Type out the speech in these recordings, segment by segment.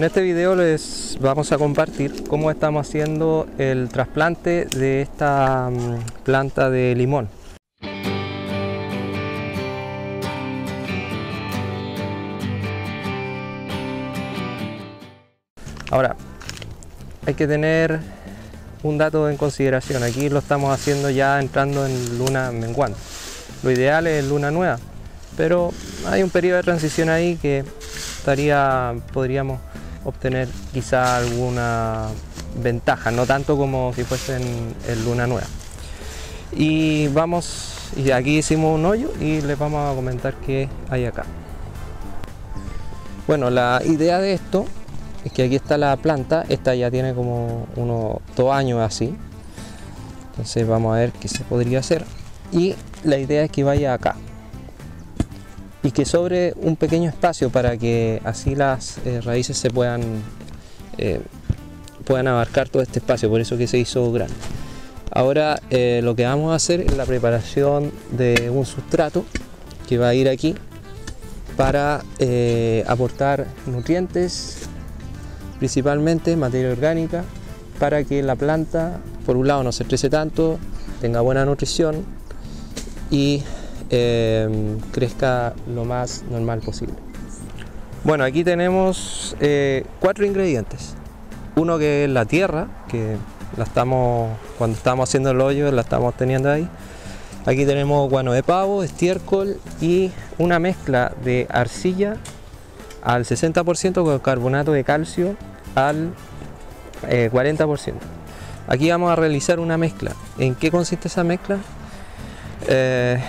En este video les vamos a compartir cómo estamos haciendo el trasplante de esta mm, planta de limón. Ahora, hay que tener un dato en consideración. Aquí lo estamos haciendo ya entrando en luna menguante. Lo ideal es luna nueva, pero hay un periodo de transición ahí que estaría, podríamos obtener quizá alguna ventaja, no tanto como si fuese en, luna nueva. Y vamos, y aquí hicimos un hoyo y les vamos a comentar qué hay acá. Bueno, la idea de esto es que aquí está la planta, esta ya tiene como unos dos años así. Entonces vamos a ver qué se podría hacer. Y la idea es que vaya acá. Y que sobre un pequeño espacio para que así las eh, raíces se puedan, eh, puedan abarcar todo este espacio, por eso que se hizo grande. Ahora eh, lo que vamos a hacer es la preparación de un sustrato que va a ir aquí para aportar nutrientes principalmente materia orgánica, para que la planta, por un lado, no se estrese tanto, tenga buena nutrición y em, crezca lo más normal posible. Bueno, aquí tenemos eh, cuatro ingredientes. Uno que es la tierra, que la estamos, cuando estamos haciendo el hoyo, la estamos teniendo ahí. Aquí tenemos guano de pavo, estiércol y una mezcla de arcilla al 60% con carbonato de calcio al 40%. Eh, Aquí vamos a realizar una mezcla. ¿En qué consiste esa mezcla? Eh,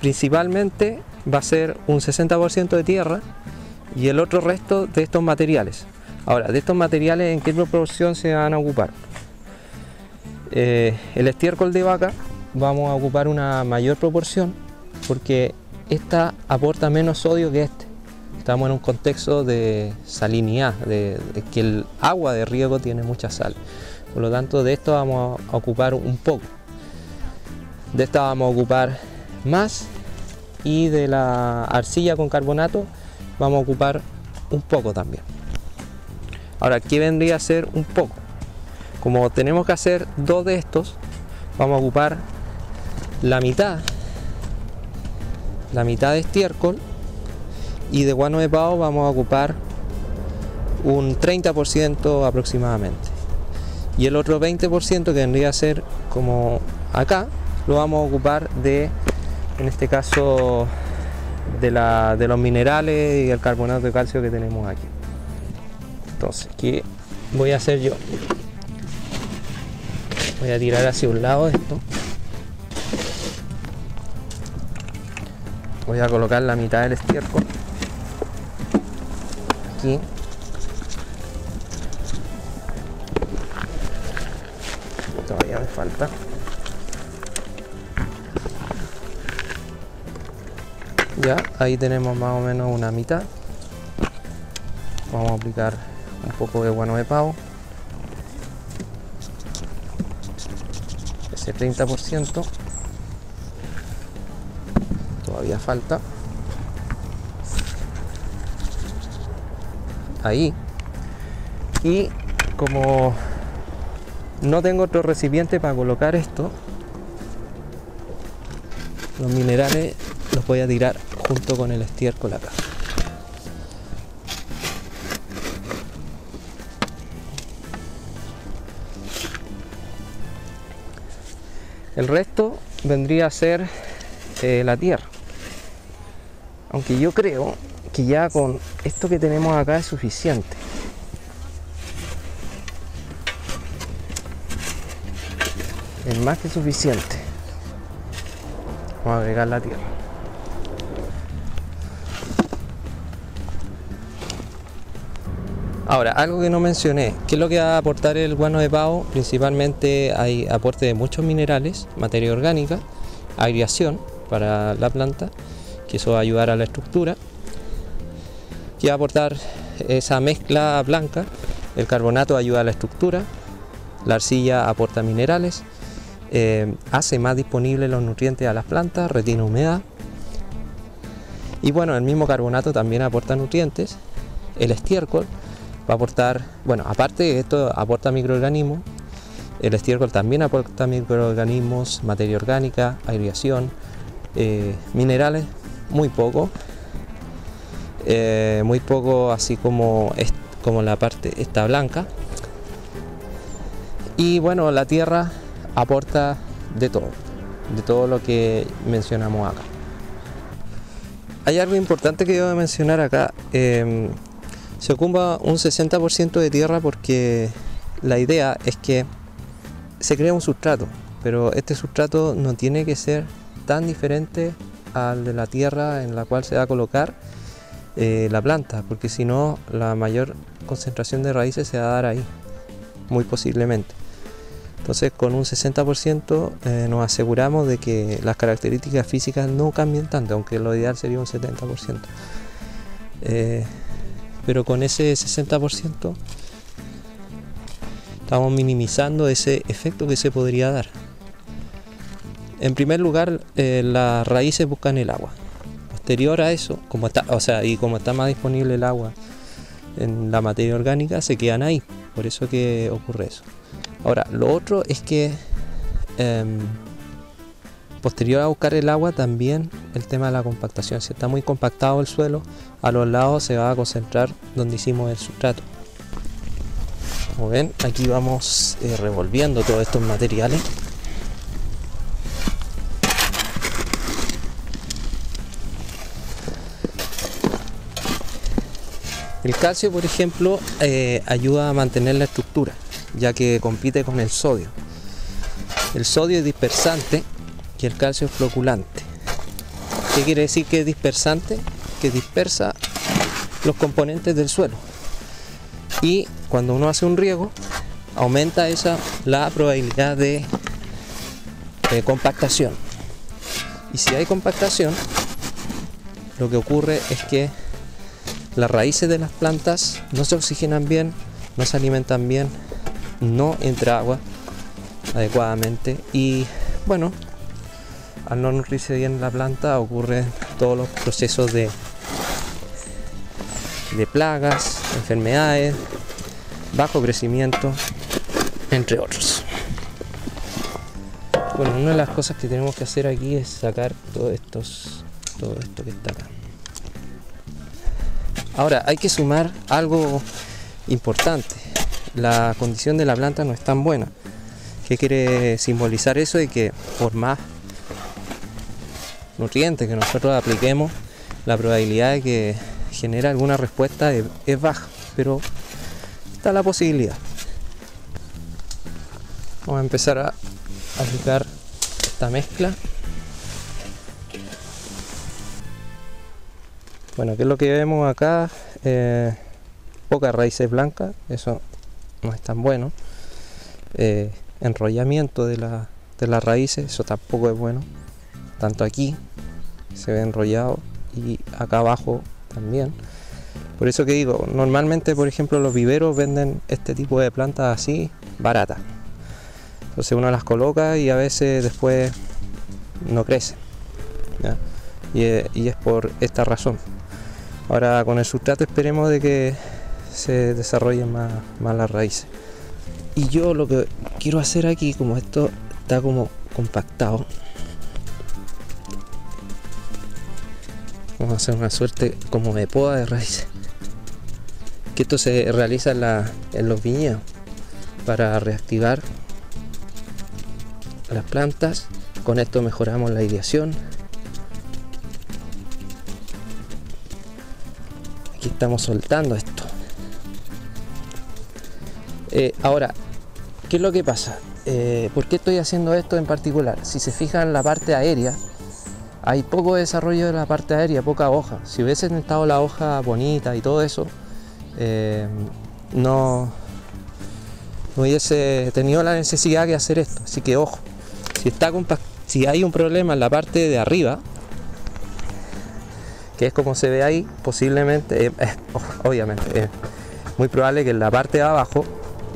principalmente va a ser un 60% de tierra y el otro resto de estos materiales. Ahora, de estos materiales, ¿en qué proporción se van a ocupar? Eh, el estiércol de vaca vamos a ocupar una mayor proporción porque esta aporta menos sodio que este estamos en un contexto de salinidad, de, que el agua de riego tiene mucha sal. Por lo tanto, de esto vamos a ocupar un poco. De esta vamos a ocupar más y de la arcilla con carbonato vamos a ocupar un poco también. Ahora, ¿qué vendría a ser un poco? Como tenemos que hacer dos de estos, vamos a ocupar la mitad, la mitad de estiércol y de guano de pavo vamos a ocupar un 30% aproximadamente. Y el otro 20% que vendría a ser como acá, lo vamos a ocupar de, en este caso, de, la, de los minerales y el carbonato de calcio que tenemos aquí. Entonces, ¿qué voy a hacer yo? Voy a tirar hacia un lado esto. Voy a colocar la mitad del estiércol Todavía me falta. Ya, ahí tenemos más o menos una mitad. Vamos a aplicar un poco de guano de pavo. Ese 30%. Todavía falta. ahí. Y como no tengo otro recipiente para colocar esto, los minerales los voy a tirar junto con el estiércol acá. El resto vendría a ser eh, la tierra. Aunque yo creo que ya con esto que tenemos acá es suficiente. Es más que suficiente. Vamos a agregar la tierra. Ahora, algo que no mencioné, ¿qué es lo que va a aportar el guano de pavo? Principalmente hay aporte de muchos minerales, materia orgánica, aireación para la planta, que eso va a ayudar a la estructura, que va a aportar esa mezcla blanca. El carbonato ayuda a la estructura, la arcilla aporta minerales, eh, hace más disponibles los nutrientes a las plantas, retiene humedad. Y bueno, el mismo carbonato también aporta nutrientes. El estiércol va a aportar, bueno, aparte esto aporta microorganismos, el estiércol también aporta microorganismos, materia orgánica, aireación, eh, minerales, muy poco, eh, muy poco así como, como la parte esta blanca. Y bueno, la tierra aporta de todo, de todo lo que mencionamos acá. Hay algo importante que debo mencionar acá. Em, se ocupa un 60% de tierra porque la idea es que se crea un sustrato, pero este sustrato no tiene que ser tan diferente al de la tierra en la cual se va a colocar eh, la planta, porque si no la mayor concentración de raíces se va a dar ahí, muy posiblemente. Entonces con un 60% eh, nos aseguramos de que las características físicas no cambien tanto, aunque lo ideal sería un 70%. Eh, pero con ese 60% estamos minimizando ese efecto que se podría dar. En primer lugar, eh, las raíces buscan el agua. Posterior a eso, como está, o sea, y como está más disponible el agua en la materia orgánica, se quedan ahí. Por eso que ocurre eso. Ahora, lo otro es que em, posterior a buscar el agua también el tema de la compactación. Si está muy compactado el suelo, a los lados se va a concentrar donde hicimos el sustrato. Como ven, aquí vamos eh, revolviendo todos estos materiales. El calcio, por ejemplo, eh, ayuda a mantener la estructura, ya que compite con el sodio. El sodio es dispersante y el calcio es floculante. ¿Qué quiere decir que es dispersante? Que dispersa los componentes del suelo. Y cuando uno hace un riego, aumenta esa la probabilidad de, compactación. Y si hay compactación, lo que ocurre es que las raíces de las plantas no se oxigenan bien, no se alimentan bien, no entra agua adecuadamente y bueno, al no nutrirse bien la planta ocurren todos los procesos de, de plagas, enfermedades, bajo crecimiento, entre otros. Bueno, una de las cosas que tenemos que hacer aquí es sacar todo, estos, todo esto que está acá. Ahora, hay que sumar algo importante. La condición de la planta no es tan buena. ¿Qué quiere simbolizar eso? De que por más nutrientes que nosotros apliquemos, la probabilidad de que genere alguna respuesta es, baja. Pero la posibilidad. Vamos a empezar a aplicar esta mezcla. Bueno, que es lo que vemos acá? Eh, pocas raíces blancas, eso no es tan bueno. Eh, enrollamiento de, la, de las raíces, eso tampoco es bueno. Tanto aquí se ve enrollado y acá abajo también. Por eso que digo, normalmente por ejemplo los viveros venden este tipo de plantas así, baratas. Entonces uno las coloca y a veces después no crece. Y, es por esta razón. Ahora con el sustrato esperemos de que se desarrollen más, más las raíces. Y yo lo que quiero hacer aquí, como esto está como compactado, vamos a hacer una suerte como de poda de raíces que esto se realiza en, los viñedos para reactivar las plantas con esto mejoramos la ideación aquí estamos soltando esto eh, ahora ¿qué es lo que pasa? Eh, ¿por qué estoy haciendo esto en particular? si se fijan la parte aérea hay poco desarrollo de la parte aérea, poca hoja si hubiesen estado la hoja bonita y todo eso eh, no, hubiese tenido la necesidad de hacer esto. Así que ojo, si, está si hay un problema en la parte de arriba, que es como se ve ahí, posiblemente, obviamente, es muy probable que en la parte de abajo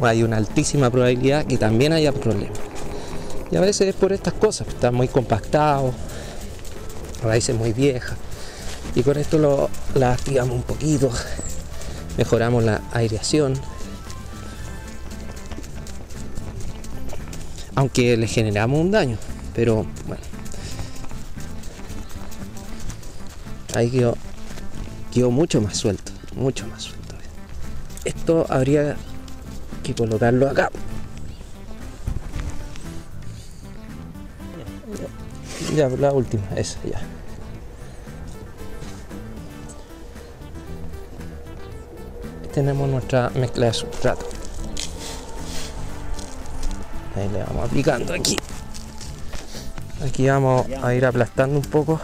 hay una altísima probabilidad que también haya problemas. Y a veces es por estas cosas, está muy compactado, raíces muy viejas. Y con esto lo la activamos un poquito mejoramos la aireación. Aunque le generamos un daño, pero bueno. Ahí quedó, quedó mucho más suelto, mucho más suelto. Esto habría que colocarlo acá. Ya, la última, esa, ya. Tenemos nuestra mezcla de sustrato. Ahí le vamos aplicando aquí. Aquí vamos a ir aplastando un poco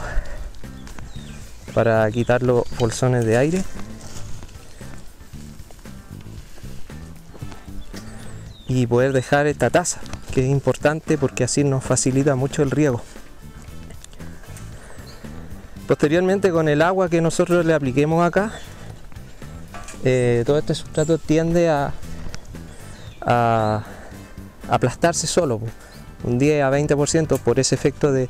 para quitar los bolsones de aire. Y poder dejar esta taza, que es importante porque así nos facilita mucho el riego. Posteriormente con el agua que nosotros le apliquemos acá, eh, todo este sustrato tiende a, aplastarse solo, un 10 a 20% por ese efecto de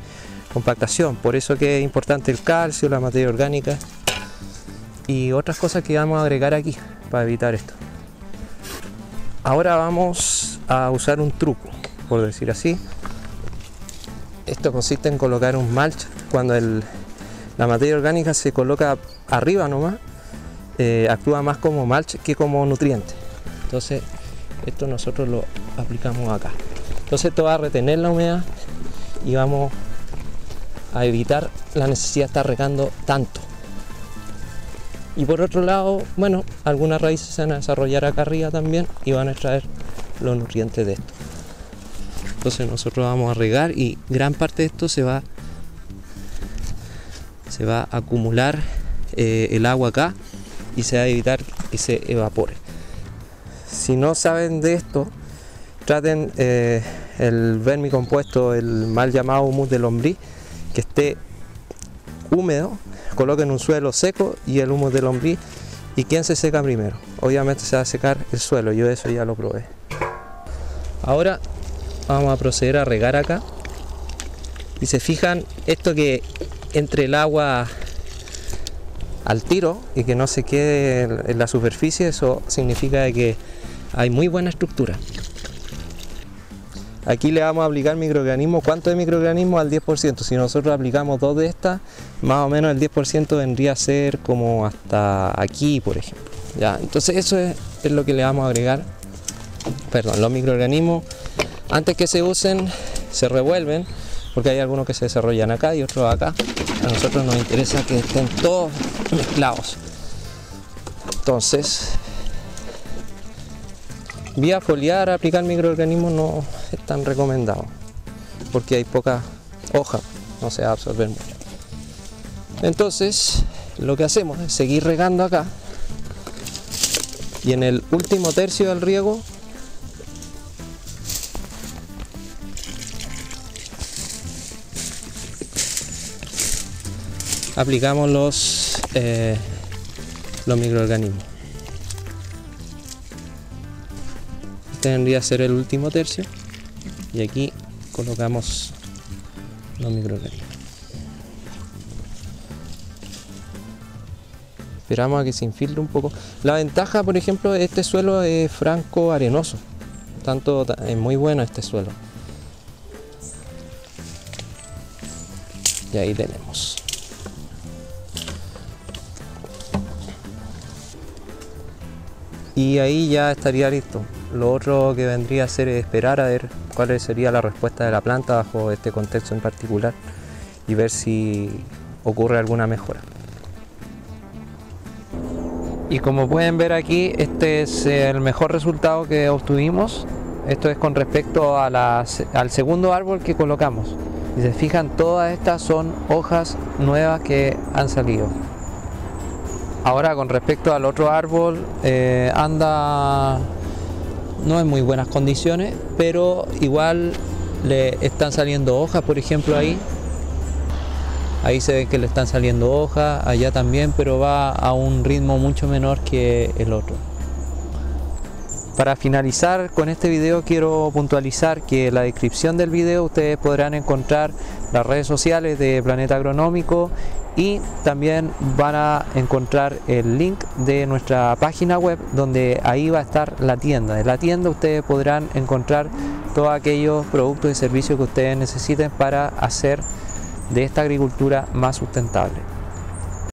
compactación. Por eso que es importante el calcio, la materia orgánica y otras cosas que vamos a agregar aquí para evitar esto. Ahora vamos a usar un truco, por decir así. Esto consiste en colocar un mulch cuando el, la materia orgánica se coloca arriba nomás, eh, actúa más como mulch que como nutriente. Entonces, esto nosotros lo aplicamos acá. Entonces, esto va a retener la humedad y vamos a evitar la necesidad de estar regando tanto. Y por otro lado, bueno, algunas raíces se van a desarrollar acá arriba también y van a extraer los nutrientes de esto. Entonces nosotros vamos a regar y gran parte de esto se va se va a acumular eh, el agua acá y se va a evitar que se evapore. Si no saben de esto, traten eh, el vermicompuesto, el mal llamado humus de lombriz, que esté húmedo, coloquen un suelo seco y el humus de lombriz. ¿Y quién se seca primero? Obviamente se va a secar el suelo, yo eso ya lo probé. Ahora vamos a proceder a regar acá. Y se fijan, esto que entre el agua al tiro y que no se quede en la superficie, eso significa que hay muy buena estructura. Aquí le vamos a aplicar microorganismos. ¿Cuánto de microorganismos? Al 10%. Si nosotros aplicamos dos de estas, más o menos el 10% vendría a ser como hasta aquí, por ejemplo. ¿Ya? Entonces eso es, es lo que le vamos a agregar. Perdón, los microorganismos, antes que se usen, se revuelven porque hay algunos que se desarrollan acá y otros acá. A nosotros nos interesa que estén todos mezclados. Entonces, vía foliar, aplicar microorganismos no es tan recomendado porque hay poca hoja, no se va a absorber mucho. Entonces, lo que hacemos es seguir regando acá y en el último tercio del riego aplicamos los, eh, los microorganismos. Este tendría que ser el último tercio y aquí colocamos los microorganismos. Esperamos a que se infiltre un poco. La ventaja, por ejemplo, de este suelo es franco arenoso. Tanto es muy bueno este suelo. Y ahí tenemos. Y ahí ya estaría listo. Lo otro que vendría a ser es esperar a ver cuál sería la respuesta de la planta bajo este contexto en particular y ver si ocurre alguna mejora. Y como pueden ver aquí, este es el mejor resultado que obtuvimos. Esto es con respecto al segundo árbol que colocamos. Si se fijan, todas estas son hojas nuevas que han salido. Ahora con respecto al otro árbol, eh, anda no en muy buenas condiciones, pero igual le están saliendo hojas, por ejemplo ahí. Ahí se ve que le están saliendo hojas, allá también, pero va a un ritmo mucho menor que el otro. Para finalizar con este video quiero puntualizar que en la descripción del video ustedes podrán encontrar las redes sociales de Planeta Agronómico y también van a encontrar el link de nuestra página web donde ahí va a estar la tienda. En la tienda ustedes podrán encontrar todos aquellos productos y servicios que ustedes necesiten para hacer de esta agricultura más sustentable.